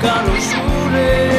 nunca lo.